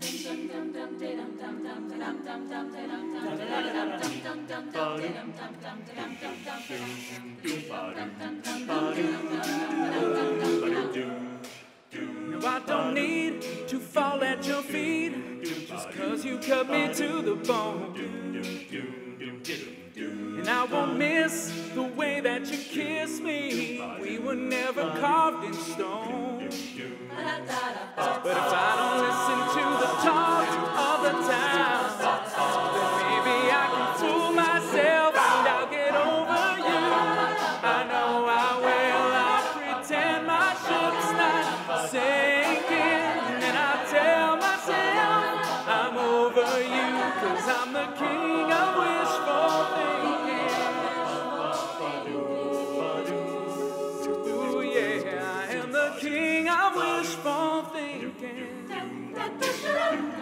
No, I don't need to fall at your feet just cause you cut me to the bone. Were never carved in stone. But if I don't listen to the talk of the town, then maybe I can fool myself and I'll get over you. I know I will. I'll pretend my ship's not sinking. And I tell myself I'm over you. Cause I'm the king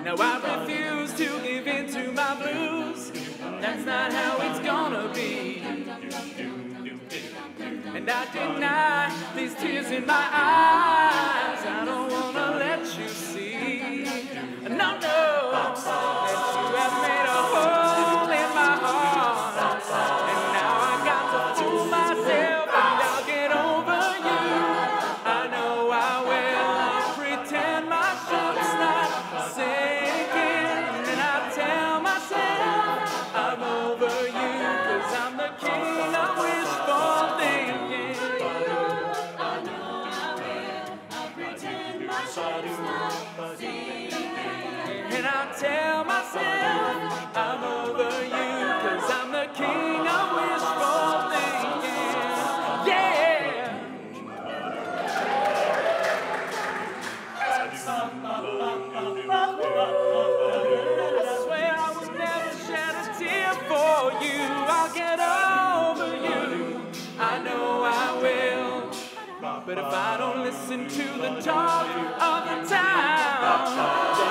Now I refuse to give in to my blues. That's not how it's gonna be. And I deny these tears in my eyes. I don't wanna let And I tell myself but if I don't listen to the talk of the town,